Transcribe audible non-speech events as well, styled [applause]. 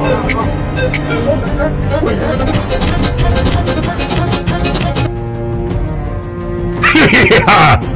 [laughs] 哈哈！